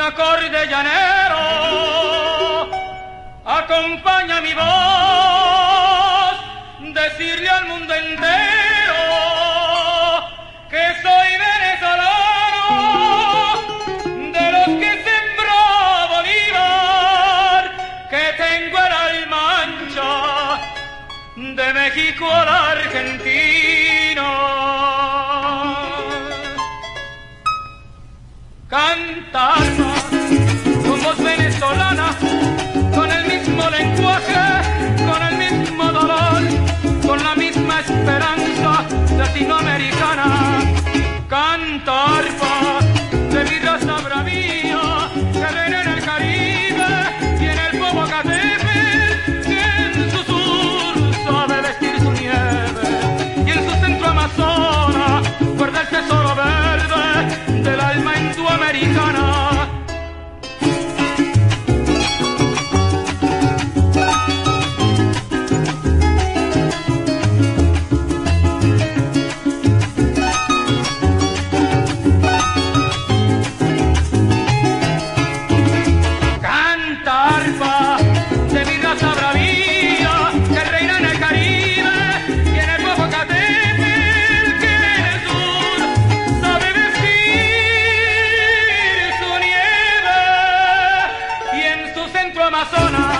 acorde llanero. Acompaña mi voz, decirle al mundo entero que soy venezolano, de los que sembró Bolívar, que tengo el alma ancha, de México a la Argentina. Cantar con voz venezolana, con el mismo lenguaje, con el mismo dolor, con la misma esperanza. Amazonas.